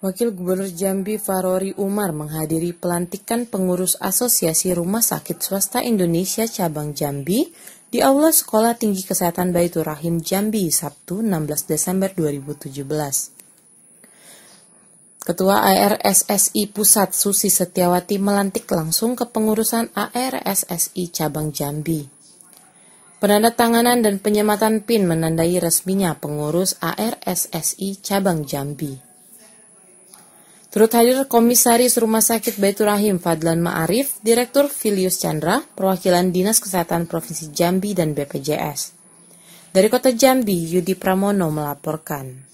Wakil Gubernur Jambi Farori Umar menghadiri pelantikan pengurus Asosiasi Rumah Sakit Swasta Indonesia Cabang Jambi di Aula Sekolah Tinggi Kesehatan Baitur Rahim Jambi Sabtu 16 Desember 2017. Ketua ARSSI Pusat Susi Setiawati melantik langsung kepengurusan ARSSI Cabang Jambi. Penandatanganan dan penyematan PIN menandai resminya pengurus ARSSI Cabang Jambi. Turut hadir Komisaris Rumah Sakit Baitur Rahim Fadlan Ma'arif, Direktur Filius Chandra, perwakilan Dinas Kesehatan Provinsi Jambi dan BPJS. Dari Kota Jambi, Yudi Pramono melaporkan.